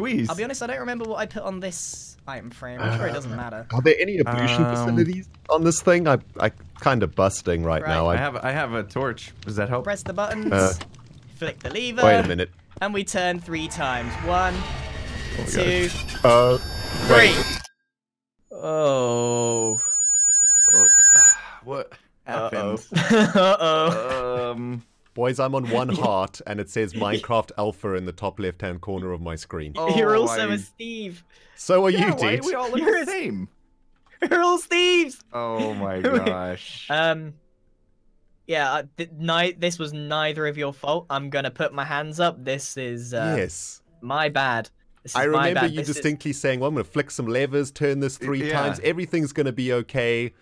Squeeze. I'll be honest, I don't remember what I put on this item frame. I'm sure it doesn't matter. Are there any ablution Um, facilities on this thing? I I kind of busting right, Right, now. I I, have I have a torch. Does that help? Press the buttons, Uh, flick the lever, wait a minute. and we turn three times. One, my two, Uh, three. Oh. Oh, what Uh-oh. happened? Uh-oh. um. Boys, I'm on one heart, and it says Minecraft Alpha in the top left-hand corner of my screen. You're oh, also I- a Steve. So are Yeah, you, why dude? do we all look You're the same? We're all Steves. Oh my gosh. Um. Yeah, uh, th- ni- this was neither of your fault. I'm gonna put my hands up. This is uh, yes. my bad. This is I my remember bad. you This is- distinctly saying, well, I'm going to flick some levers, turn this three Yeah. times, everything's going to be okay.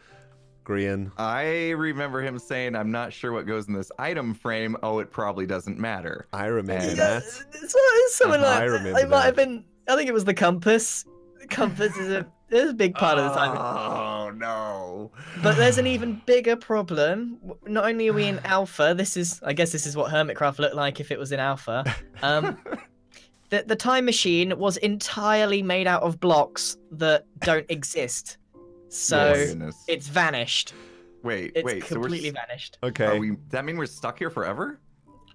Grian. I remember him saying, "I'm not sure what goes in this item frame. Oh, it probably doesn't matter." I remember Yeah, that. So, it's something Uh-huh, like I remember It might have been. I think it was the compass. The compass is a, is a big part of the time. Oh no. But there's an even bigger problem. Not only are we in alpha, this is I guess this is what Hermitcraft looked like if it was in alpha. Um, the the time machine was entirely made out of blocks that don't exist. So Oh it's vanished. wait, It's wait. So we're completely s- vanished. Okay. Are we? That mean we're stuck here forever?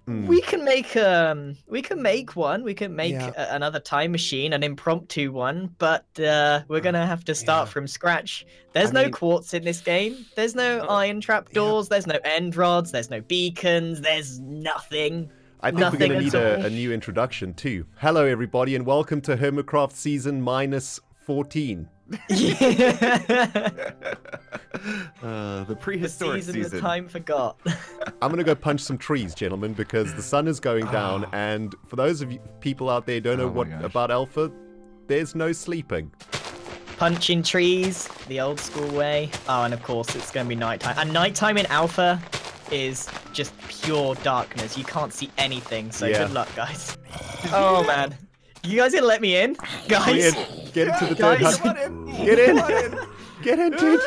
Hmm. We can make um we can make one. We can make Yeah. a- another time machine, an impromptu one, but uh, we're gonna have to start Yeah. from scratch. There's I no mean- quartz in this game. There's no Oh, iron trap doors. There's no end rods. There's no beacons. There's nothing. I think we're going to need a, a new introduction too. Hello, everybody, and welcome to Hermitcraft season minus 14. uh, the the prehistoric season, season. the time forgot. I'm going to go punch some trees, gentlemen, because the sun is going down, and for those of you people out there don't know Oh what gosh. about Alpha, there's no sleeping. Punching trees, the old school way. Oh, and of course it's gonna be nighttime. And nighttime in alpha is just pure darkness. You can't see anything. So Yeah. good luck, guys. Oh man, you guys gonna let me in, guys? Get, get into the third Guys, hut. in. Get in. Come on in. Get in, dude.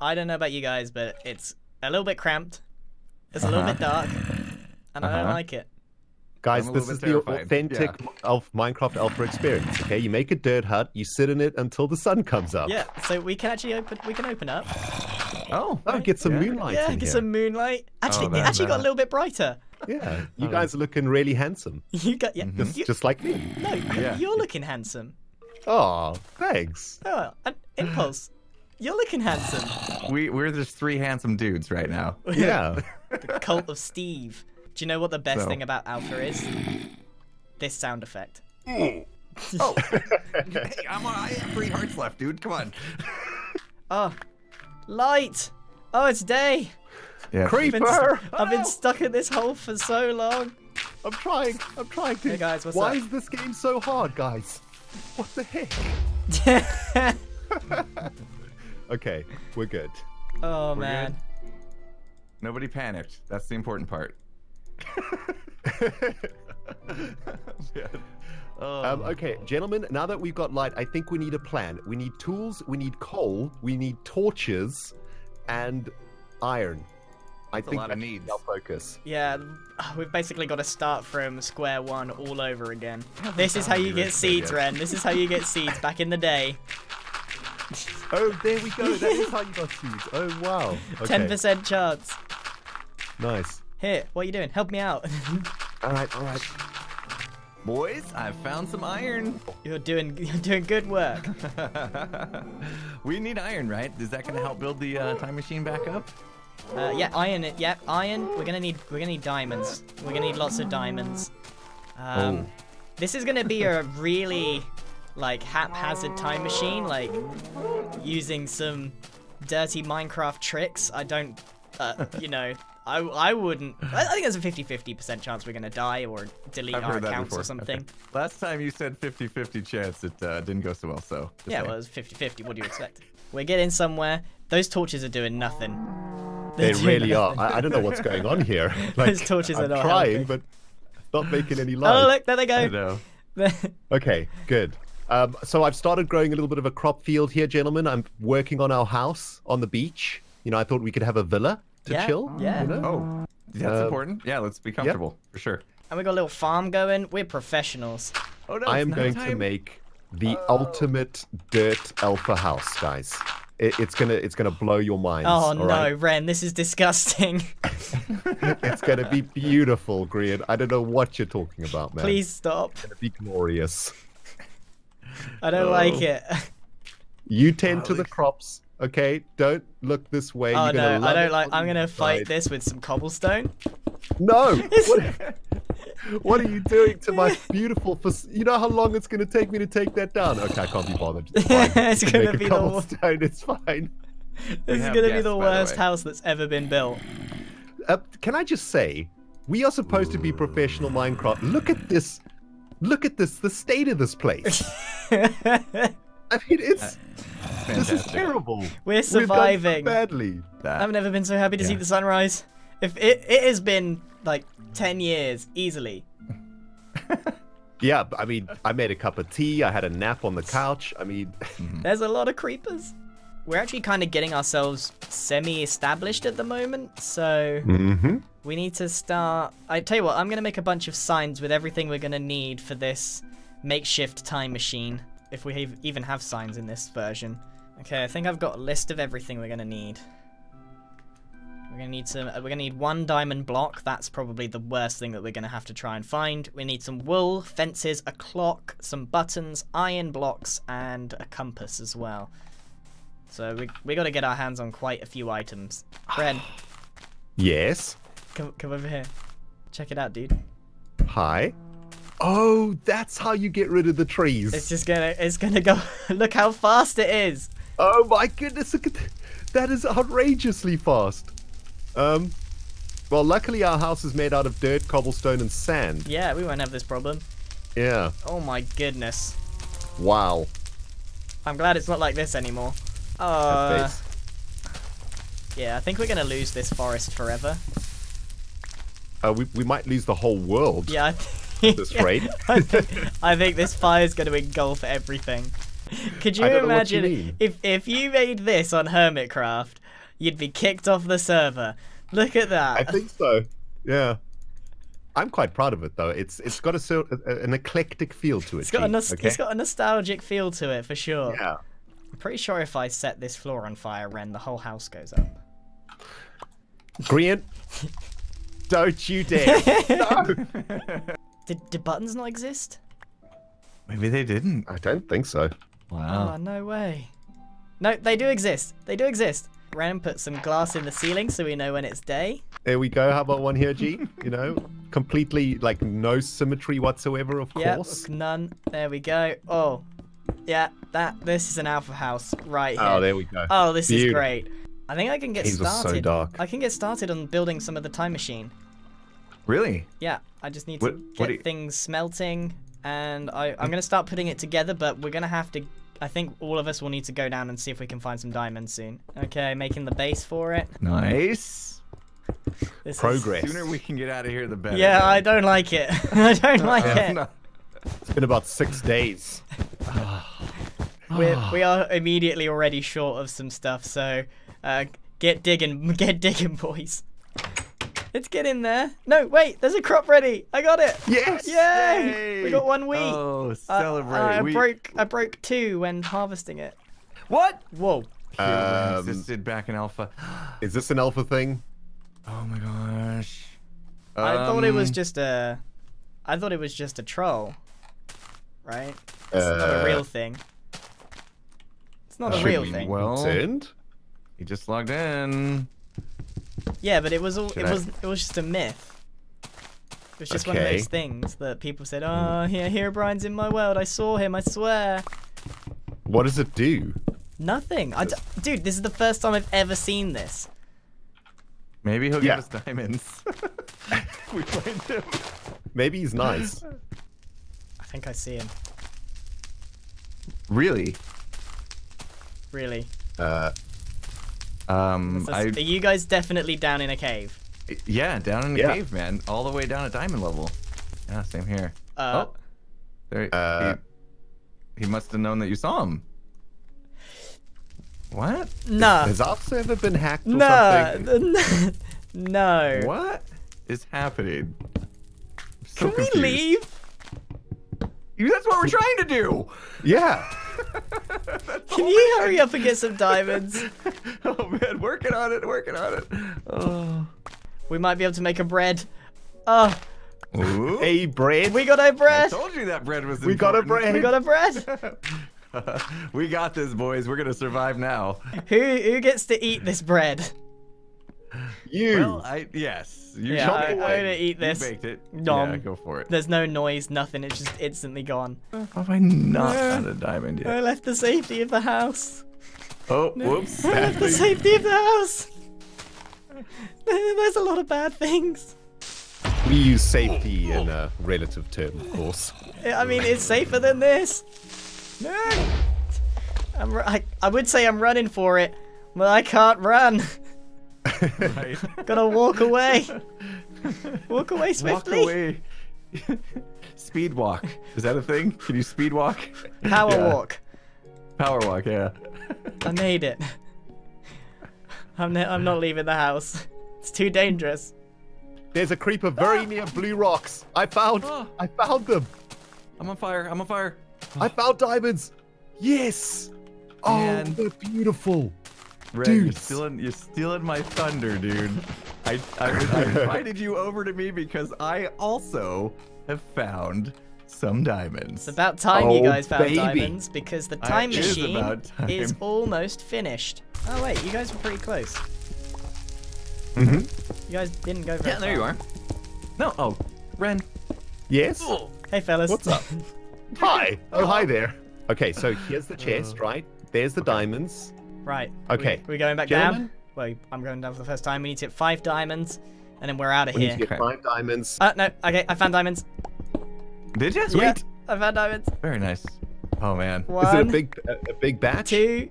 I don't know about you guys, but it's a little bit cramped. It's a little Uh-huh. bit dark, and I don't Uh-huh. like it. Guys, this is bit the terrified. authentic Alpha, Minecraft Alpha experience. Okay, you make a dirt hut, you sit in it until the sun comes up. Yeah, so we can actually open. We can open up. Oh, Oh, get some Yeah. moonlight yeah, in get here. some moonlight. Actually, it that- actually got a little bit brighter. Yeah, you Oh. guys are looking really handsome, You got yeah. Mhm. just, You, just like me. no, Yeah. you're looking handsome. Oh, thanks. Oh, an impulse. You're looking handsome. we we're just three handsome dudes right now. Yeah. the cult of Steve. Do you know what the best So- thing about Alpha is? This sound effect. Oh, hey, I'm I have three hearts left, dude. Come on. Oh, light. Oh, it's day. Yeah. I've been, Creeper! I've been stuck in this hole for so long. I'm trying. I'm trying to. Hey, guys, what's Why up? is this game so hard, guys? What the heck? Okay, we're good. oh We're man. Nobody panicked. That's the important part. oh. Um, okay, gentlemen, now that we've got light, I think we need a plan. We need tools, we need coal, we need torches, and iron. I That's a think lot of that should be needs. focus. Yeah, we've basically got to start from square one all over again. This is how you get rest of it seeds. Ren. This is how you get seeds back in the day. Oh, there we go. That is how you got seeds. Oh, wow. Okay, 10% chance. nice. Here, what are you doing? Help me out. All right, all right. Boys, I've found some iron. you're doing you're doing good work. we need iron, right? Is that going to help build the uh, time machine back up? Uh, yeah, iron. it- Yep, iron. We're gonna need we're gonna need diamonds. We're gonna need lots of diamonds. Um, Oh. this is gonna be a really like haphazard time machine, like using some dirty Minecraft tricks. I don't, uh, you know. I, I wouldn't. I think there's a 50-50% chance we're gonna die or delete I've our accounts or something. Last time you said 50-50 chance, it uh, didn't go so well. So Yeah, saying. well, it was 50-50. What do you expect? We're getting somewhere. Those torches are doing nothing. They They're really are. I, I don't know what's going on here. Like, Those torches are I'm not trying, helping. but not making any light. Oh, look, there they I go. know. Okay, good. Um, so I've started growing a little bit of a crop field here, gentlemen. I'm working on our house on the beach. You know, I thought we could have a villa to Yeah, chill. yeah. You know? Oh, that's Uh, important. Yeah, let's be comfortable for sure. And we got a little farm going. We're professionals. Oh no! I am going to make the Oh. ultimate dirt alpha house, guys. It, it's gonna it's gonna blow your mind. Oh no, right? Ren, this is disgusting. it's gonna be beautiful, Grian. I don't know what you're talking about, man. Please stop. It's gonna be glorious. I don't Oh. like it. You tend to the crops, okay? Don't look this way. Oh You're no, I don't like. on I'm gonna fight inside. this with some cobblestone. No. what, what are you doing to my beautiful? fac- You know how long it's gonna take me to take that down? Okay, I can't be bothered. It's it's gonna a be the wor- It's fine. this is gonna be the by the worst house that's ever been built. Uh, can I just say, we are supposed to be professional Minecraft. Look at this. Look at this. The state of this place. I mean, it's this is terrible. We're We've done so surviving. badly. That- I've never been so happy to see the sunrise. If it, it has been like ten years easily. Yeah, I mean, I made a cup of tea. I had a nap on the couch. I mean, There's a lot of creepers. We're actually kind of getting ourselves semi-established at the moment, so mm-hmm. we need to start. I tell you what, I'm gonna make a bunch of signs with everything we're gonna need for this makeshift time machine, if we have, even have signs in this version. Okay, I think I've got a list of everything we're gonna need. We're gonna need some. uh, We're gonna need one diamond block. That's probably the worst thing that we're gonna have to try and find. We need some wool, fences, a clock, some buttons, iron blocks, and a compass as well. So we we got to get our hands on quite a few items. Ren, yes. come come over here. Check it out, dude. Hi. Oh, that's how you get rid of the trees. It's just gonna it's gonna go. Look how fast it is. Oh my goodness, look at th- that is outrageously fast. Um, well, luckily our house is made out of dirt, cobblestone, and sand. Yeah, we won't have this problem. Yeah. Oh my goodness. Wow. I'm glad it's not like this anymore. Uh, yeah, I think we're gonna lose this forest forever. Uh, we, we might lose the whole world. Yeah. I At this rate. I think, I think this fire's gonna engulf everything. Could you I don't know what you imagine mean. if if you made this on Hermitcraft, you'd be kicked off the server. Look at that. I think so. Yeah. I'm quite proud of it though. It's it's got a, sort an eclectic feel to it. It's got, a G, nos- okay? it's got a nostalgic feel to it for sure. Yeah. I'm pretty sure if I set this floor on fire, Ren, the whole house goes up. Grian, don't you dare. no. Did, did buttons not exist? Maybe they didn't. I don't think so. Wow. Oh, no way. No, they do exist. They do exist. Put some glass in the ceiling so we know when it's day. There we go. How about one here, G? You know, completely like no symmetry whatsoever, of Yeah, course. none. There we go. Oh, yeah, that. This is an alpha house right oh, here. Oh, there we go. Oh, this is great. I think I can get Caves are so started. dark. I can get started on building some of the time machine. Really? Yeah, I just need to What- get what you- things smelting, and I, I'm gonna start putting it together. But we're gonna have to. I think all of us will need to go down and see if we can find some diamonds soon. Okay, making the base for it. Nice. This is- Progress. The sooner we can get out of here, the better. Yeah, I don't like it. I don't like Yeah, it. no. It's been about six days. We're, we are immediately already short of some stuff, so uh, get digging, get digging, boys. Let's get in there. No, wait, there's a crop ready. I got it. Yes. Yay! We got one wheat. Oh, I- celebrate. I, we... broke. I broke two when harvesting it. What? Whoa. Hero Um, existed back in alpha. Is this an alpha thing? Oh my gosh. I thought it was Um, just a. I thought it was just a troll. Right? It's not a Uh, real thing. It's not a real thing. Well- He just logged in. Yeah, but it was all. It I- was. It was just a myth. It was just one of those things that people said, "Oh, yeah, Herobrine's in my world. I saw him. I swear." What does it do? Nothing. I d- dude, this is the first time I've ever seen this. Maybe he'll Yeah. give us diamonds. we find him. Maybe he's nice. I think I see him. Really? Really. Uh, Um, So, I are you guys definitely down in a cave? yeah, down in the Yeah. cave, man, all the way down at diamond level. Yeah, same here. Uh, oh, there. Uh, he, he must have known that you saw him. What? no. has our server been hacked or No. something? no. What is happening? I'm so Can we leave? That's what we're trying to do. Yeah. Can you hurry up and get some diamonds? Oh man, working on it, working on it. Oh. We might be able to make a bread. Oh, Ooh. A bread. we got a I bread. told you that bread was We got a bread. We got a bread. we got this, boys. We're gonna survive now. Who who gets to eat this bread? You. Well, I yes. You Yeah, chop I, I'm gonna eat You this. baked it. Nom. Yeah, go for it. There's no noise, nothing. It's just instantly gone. How have I not Uh, found a diamond yet? I left the safety of the house. Oh, whoops. I left the safety of the house. There's a lot of bad things. We use safety in a relative term, of course. I mean, it's safer than this. No. I'm, I, I would say I'm running for it, but I can't run. right. Gotta walk away. walk away swiftly. Walk away. speed walk. Is that a thing? Can you speed walk? Power Yeah. walk. Power walk, yeah. I made it. I'm, ne- I'm not leaving the house. It's too dangerous. There's a creeper very near blue rocks. I found. Ah. I found them. I'm on fire. I'm on fire. I found diamonds. Yes. Oh, Man. they're beautiful. Red, you're stealing, you're stealing my thunder, dude. I, I, I invited you over to me because I also have found some diamonds. It's about time you Oh, guys found baby. diamonds because the time it is machine about time. is almost finished. Oh wait, you guys were pretty close. Mm-hmm. You guys didn't go very yeah, there you are. No, oh, Ren. Yes. Hey fellas. What's up? Hi. Oh, hi there. Okay, so here's the chest, right? There's the diamonds. Right. Okay. We, we going back Gentlemen? down? Well, I'm going down for the first time. We need to get five diamonds, and then we're out of We need here. to get five diamonds. Uh, no. Okay, I found diamonds. Did you? Sweet. Yeah, I found diamonds. Very nice. Oh man. One, Is it a big, a, a big batch? two,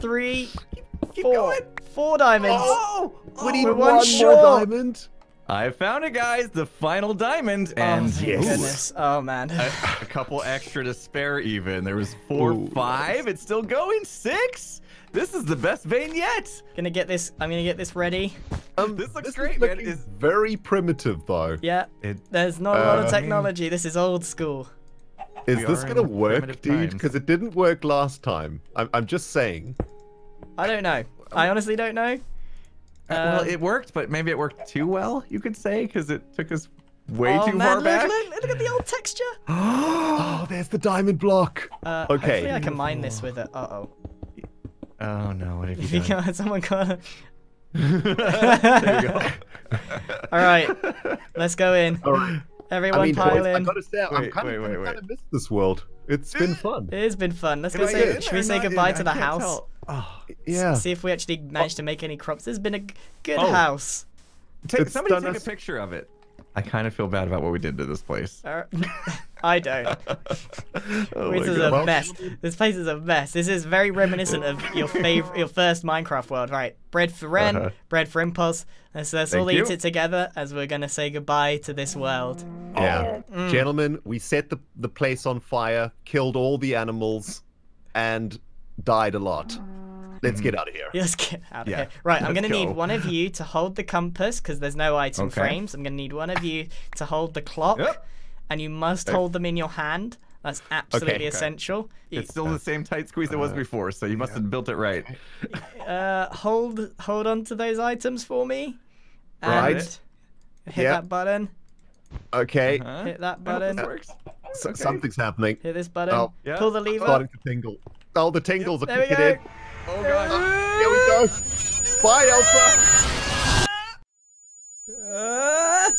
three, Keep four. going. Four diamonds. Oh, We need we're one, one more diamond. I found it, guys. The final diamond, and oh, yes. goodness. Oh man. a, a couple extra to spare. Even there was four, Ooh, five. It's still going. Six. This is the best vein yet. gonna get this. I'm gonna get this ready. Um, This looks is great, man. looking Is- very primitive, though. Yeah. It, There's not a lot Uh, of technology. This is old school. Is We this gonna work, dude? Because it didn't work last time. I'm, I'm just saying. I don't know. I honestly don't know. well, Um, it worked, but maybe it worked too well. You could say because it took us way oh, too man, far look, back. Look, look at the old texture. Oh, there's the diamond block. Uh, Okay. Hopefully I can mine this with it. Uh oh. oh no! What have If you you done? got someone got. there you go. All right, let's go in. All right. Everyone I mean, pile boys, I in. gotta say, I'm Wait, kind wait, of, wait, kind wait. of missed this world. It's been fun. It has been fun. Let's Can go I say. in Should we say goodbye I to the house? Oh, Yeah. See if we actually oh. managed to make any crops. This has been a g- good Oh. house. take, somebody done take a picture of it. I kind of feel bad about what we did to this place. Uh, I don't. Oh This is God. a mess. This place is a mess. This is very reminiscent of your favorite, your first Minecraft world, right? Bread for Ren, Uh-huh. bread for Impulse. Let's, let's all Thank eat it together as we're gonna say goodbye to this world. Yeah. Mm. Gentlemen, we set the, the place on fire, killed all the animals, and died a lot. Let's get mm-hmm. out of here. Let's get out of Yeah, here. Right, I'm gonna go. need one of you to hold the compass because there's no item Okay. frames. I'm gonna need one of you to hold the clock, Yep. and you must Okay. hold them in your hand. That's absolutely Okay. essential. It's still the same tight squeeze it was uh, before, so you must have built it right. Uh, hold hold on to those items for me. And Right. Hit Yeah. that button. Okay, Huh? Hit that button. this works. Uh, so- Okay. something's happening. Hit this button. Oh, Yeah. Pull the It's lever. starting to tingle. Oh, the tingles are There we kicking go. in. Oh god. Here we go. Bye, Elsa. Uh,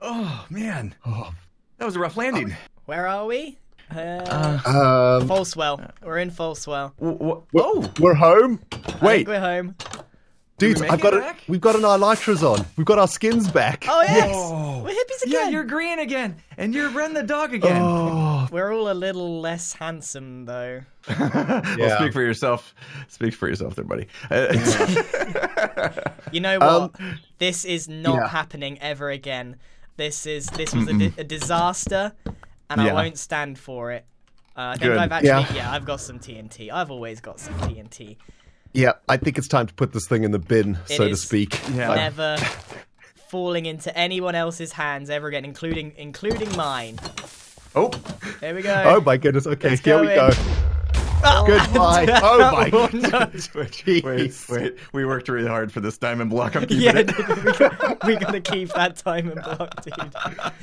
Oh man, Oh, that was a rough landing. where are we? Uh, Uh, um, Falsewell. We're in Falsewell. w- w- we're, oh, we're home. I think Wait, we're home. Dude, make I've got it. back? We've got an elytras on. We've got our skins back. Oh yes, Oh. we're hippies again. yeah, again. you're green again, and you're Ren the dog again. Oh, We're all a little less handsome though. well, speak for yourself. Speak for yourself, there, buddy. Uh, You know what? Um, this is not yeah. happening ever again. This is this was a, di- a disaster, and I won't stand for it. Uh, I think Good. I've actually Yeah. yeah. I've got some TNT. I've always got some TNT. yeah. I think it's time to put this thing in the bin, It so to speak. Yeah. Never falling into anyone else's hands ever again, including including mine. Oh, Here we go. Oh my goodness. Okay, It's here we going. go. Goodbye. Oh my Oh, god. no. wait, wait. We worked really hard for this diamond block. I'm keeping Yeah, it. we got, we gotta keep that diamond block, dude.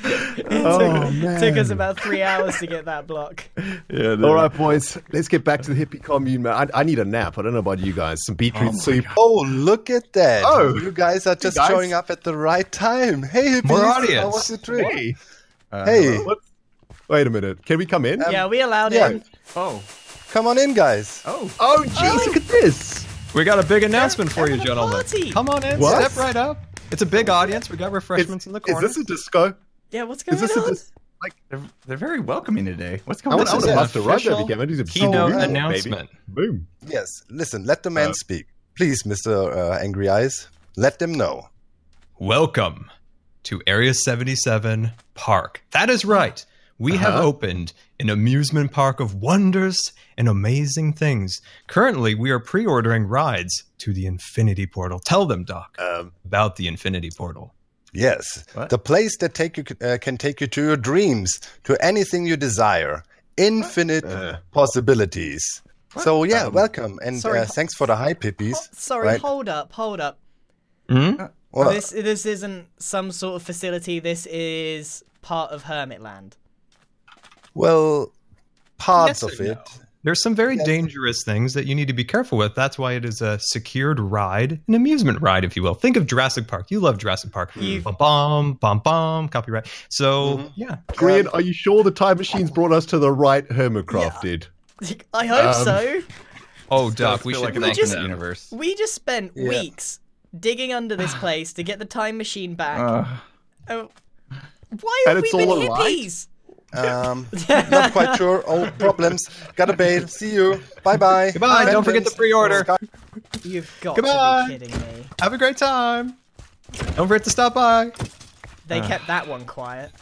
It Oh, took, took us about three hours to get that block. Yeah, All right, boys. Let's get back to the hippie commune, man. I, I need a nap. I don't know about you guys. Some beetroot soup. Oh, look at that. Oh. You guys are just guys. showing up at the right time. Hey, hippies. More How was the trip? Hey. Uh, Hey, What? Wait a minute. Can we come in? yeah, we allowed yeah. him. Oh, come on in, guys. oh. oh, jeez, look at this. We got a big announcement for you, having a gentlemen. party. Come on in, What? step right up. It's a big audience. We got refreshments in the corner. Is corner. this a disco? Yeah, what's going Is this a on? dis- They're, they're very welcoming today. What's I going want, I on? want to an bust a rug official over here. man. Do some keynote music, announcement. Baby. Boom. Yes, listen, let the man Uh, speak. Please, Mr. Uh, Angry Eyes, let them know. Welcome to Area 77 Park. That is right. We have Uh-huh. opened an amusement park of wonders and amazing things. Currently, we are pre ordering rides to the Infinity Portal. Tell them, Doc, Um, about the Infinity Portal. Yes, What? the place that take you uh, can take you to your dreams, to anything you desire, infinite Uh. possibilities. So yeah, Um, welcome and sorry, uh, ho- thanks for the hype, Pippies. Oh, sorry, Right. hold up, hold up. Hmm? Well, This this isn't some sort of facility. This is part of Hermitland. Well, parts Yes of and it. no. There's some very dangerous things that you need to be careful with. That's why it is a secured ride, an amusement ride, if you will. Think of Jurassic Park. You love Jurassic Park. You've- Bum bum bum bum. Copyright. So Mhm. yeah, Grian, are you sure the time machines brought us to the right Hermitcraft, dude? I hope Um, so. Oh, Does Doc, we should like an thank just- alternate them. universe. We just spent Yeah. weeks digging under this place to get the time machine back. Uh, Oh, why have we been all a hippies? Um, not quite sure. Oh, problems. Gotta bail. See you. Bye bye. Goodbye, don't forget the pre-order. You've got Goodbye. to be kidding me. Have a great time. Don't forget to stop by. They kept that one quiet.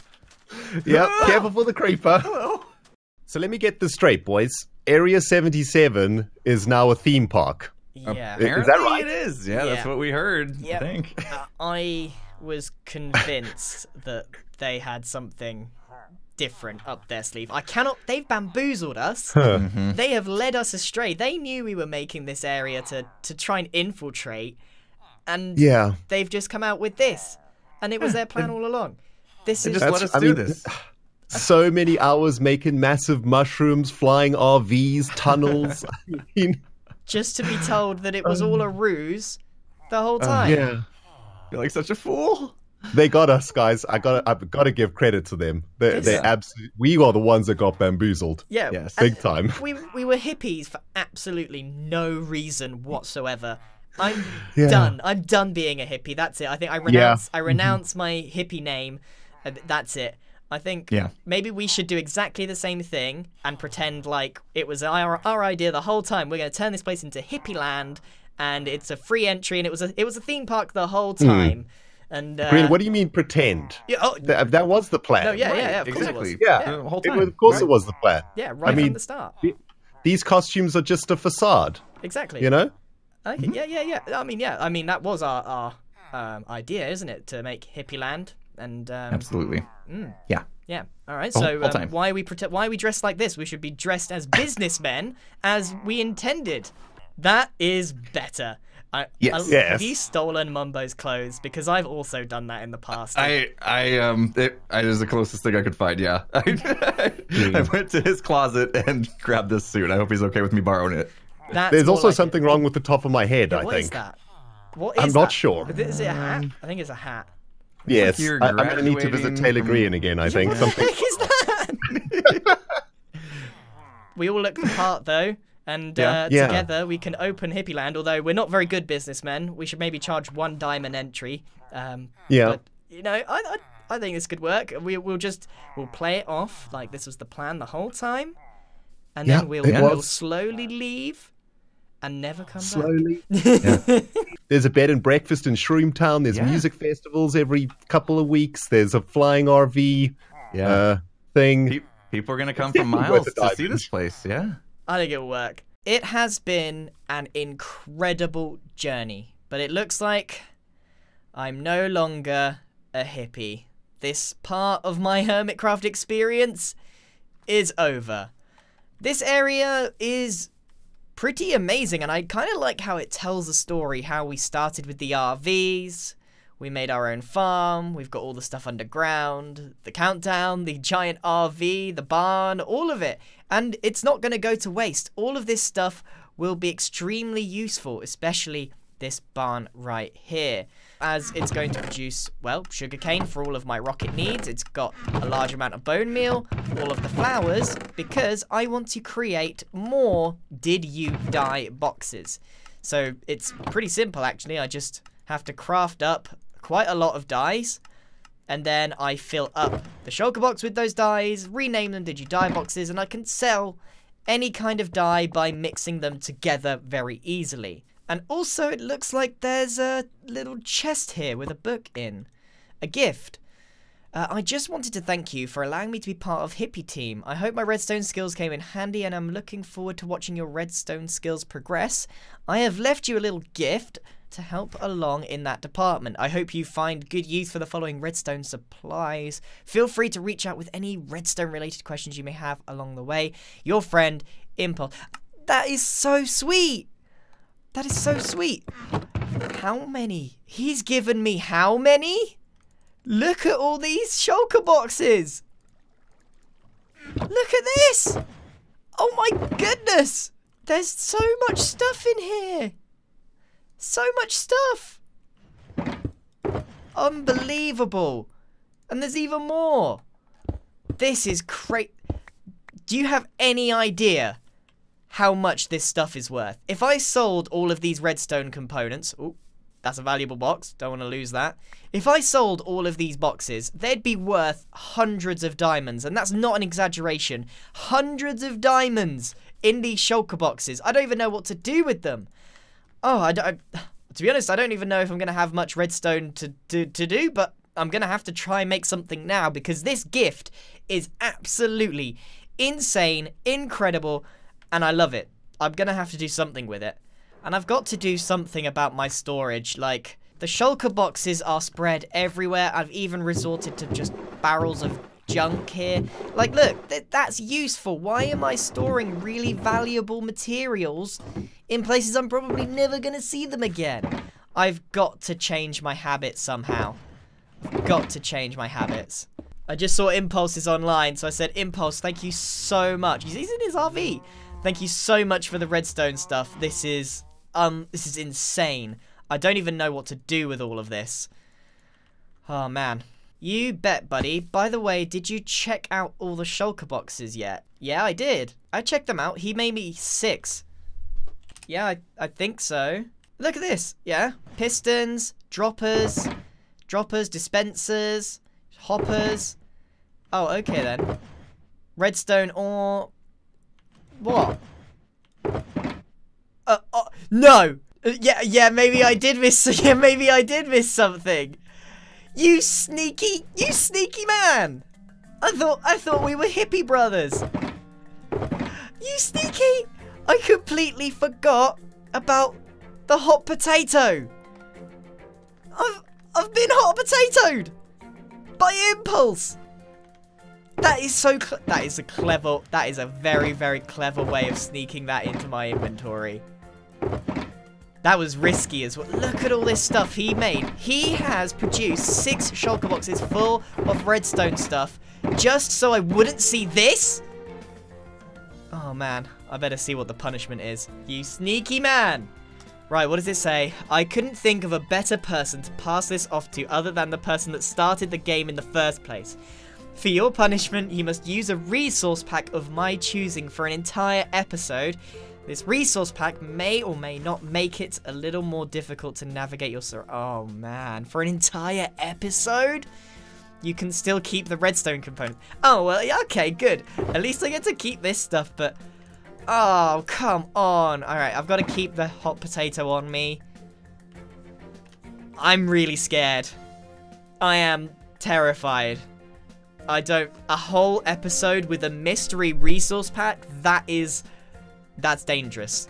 Yep, careful for the creeper. So let me get this straight, boys. Area 77 is now a theme park. Yeah. Is that apparently right? It is. Yeah, that's what we heard. Yep. I think. Uh, I was convinced that they had something different up their sleeve. I cannot. They've bamboozled us. Mm-hmm. They have led us astray. They knew we were making this area to to try and infiltrate, and Yeah. they've just come out with this, and it was their plan all along. This is just let us I do mean, this. So many hours making massive mushrooms, flying RVs, tunnels. I mean, just to be told that it was all a ruse the whole time. yeah. You're like such a fool. They got us, guys. I got. I've got to give credit to them. They're, Yes. they're absolutely. We are the ones that got bamboozled, Yeah, Yes. big time. we we were hippies for absolutely no reason whatsoever. I'm Yeah. done. I'm done being a hippie. That's it. I think I renounce. I mm-hmm. renounce my hippie name. Uh, that's it. I think Yeah. maybe we should do exactly the same thing and pretend like it was our our idea the whole time. We're going to turn this place into hippie land, and it's a free entry, and it was a it was a theme park the whole mm. time. And uh, Grian, what do you mean pretend? yeah, oh, That, that was the plan. no, yeah, Right, yeah, yeah, of course it exactly. was. Yeah. The whole It time. was, of course, Right. it was the plan. Yeah, right mean- from the start. These costumes are just a facade, Exactly. you know. Okay, yeah, yeah, yeah. I mean, yeah. I mean, that was our our um, idea, isn't it, to make hippie land? And um, Absolutely. Mm. Yeah. yeah. All right. Whole- so whole um, why are we prete- why are we dressed like this? We should be dressed as businessmen, as we intended. That is better. I, Yes. I- Yes. Have you stolen Mumbo's clothes? Because I've also done that in the past. I, I, um, it, I, it was the closest thing I could find. Yeah, I, I went to his closet and grabbed this suit. I hope he's okay with me borrowing it. That's There's also like it. something wrong with the top of my head. Yeah, I what think. is that? What is I'm not that? sure. Is it a hat? I think it's a hat. Yes, you're I, I'm going to need to visit Taylor Green again. I think What the something. heck is that? we all look the part though, and Yeah. uh, Yeah. together we can open Hippie Land. Although we're not very good businessmen, we should maybe charge one diamond entry. Um, Yeah. But you know, I, I I think this could work. We we'll just we'll play it off like this was the plan the whole time, and Yeah, then we'll it we'll slowly leave, and never come back. Slowly. back. There's a bed and breakfast in Shroomtown. There's Yeah. music festivals every couple of weeks. There's a flying RV Yeah. uh, thing. People are gonna come from miles to see this place. Yeah. I think it'll work. It has been an incredible journey, but it looks like I'm no longer a hippie. This part of my Hermitcraft experience is over. This area is pretty amazing, and I kind of like how it tells a story how we started with the RVs. We made our own farm, we've got all the stuff underground, the countdown, the giant RV, the barn, all of it. And it's not going to go to waste. All of this stuff will be extremely useful, especially this barn right here as it's going to produce, well, sugarcane for all of my rocket needs. It's got a large amount of bone meal, all of the flowers, because I want to create more Did You Die boxes. So it's pretty simple, actually. I just have to craft up quite a lot of dyes, and then I fill up the shulker box with those dyes, rename them Did You Die boxes, and I can sell any kind of dye by mixing them together very easily. And also, it looks like there's a little chest here with a book in. A gift. Uh, I just wanted to thank you for allowing me to be part of Hippie Team. I hope my redstone skills came in handy and I'm looking forward to watching your redstone skills progress. I have left you a little gift to help along in that department. I hope you find good use for the following redstone supplies. Feel free to reach out with any redstone related questions you may have along the way. Your friend, Impulse. That is so sweet! That is so sweet. How many? He's given me how many? Look at all these shulker boxes. Look at this. Oh my goodness. There's so much stuff in here. So much stuff. Unbelievable. And there's even more. This is crazy. Do you have any idea how much this stuff is worth. If I sold all of these redstone components, oh, that's a valuable box, don't want to lose that. If I sold all of these boxes, they'd be worth hundreds of diamonds, and that's not an exaggeration. Hundreds of diamonds in these shulker boxes. I don't even know what to do with them. Oh, I. I, to be honest, I don't even know if I'm going to have much redstone to, to, to do, but I'm going to have to try and make something now because this gift is absolutely insane, incredible, and I love it. I'm gonna have to do something with it. And I've got to do something about my storage, like, the shulker boxes are spread everywhere. I've even resorted to just barrels of junk here. Like, look, th that's useful. Why am I storing really valuable materials in places I'm probably never gonna see them again? I've got to change my habits somehow. I've got to change my habits. I just saw Impulses online, so I said, Impulse, thank you so much. He's in his RV. Thank you so much for the redstone stuff. This is, um, this is insane. I don't even know what to do with all of this. Oh, man. You bet, buddy. By the way, did you check out all the shulker boxes yet? Yeah, I did. I checked them out. He made me six. Yeah, I, I think so. Look at this. Yeah. Pistons, droppers, droppers, dispensers, hoppers. Oh, okay then. Redstone ore, what? Uh, uh no. Uh, yeah, yeah, maybe I did miss. Yeah, maybe I did miss something. You sneaky, you sneaky man. I thought, I thought we were hippie brothers. You sneaky. I completely forgot about the hot potato. I've, I've been hot potatoed by impulse. That is so. that is a clever. That is a very, very clever way of sneaking that into my inventory. That was risky as well. Look at all this stuff he made. He has produced six shulker boxes full of redstone stuff just so I wouldn't see this. Oh man, I better see what the punishment is. You sneaky man. Right, what does it say? I couldn't think of a better person to pass this off to other than the person that started the game in the first place. For your punishment, you must use a resource pack of my choosing for an entire episode. This resource pack may or may not make it a little more difficult to navigate your... Oh, man. For an entire episode? You can still keep the redstone component. Oh, well, okay, good. At least I get to keep this stuff, but... Oh, come on. Alright, I've got to keep the hot potato on me. I'm really scared. I am terrified. I don't... A whole episode with a mystery resource pack? That is... That's dangerous.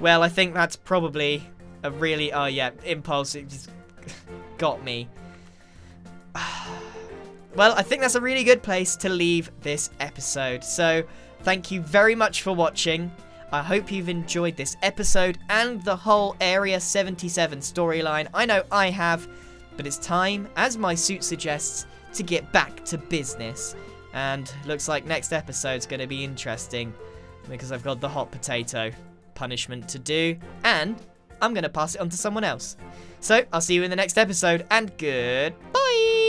Well, I think that's probably a really... Oh, yeah. Impulse. It just got me. Well, I think that's a really good place to leave this episode. So, thank you very much for watching. I hope you've enjoyed this episode and the whole Area 77 storyline. I know I have, but it's time, as my suit suggests, to get back to business. And looks like next episode's going to be interesting because I've got the hot potato punishment to do, and I'm going to pass it on to someone else. So, I'll see you in the next episode, and goodbye!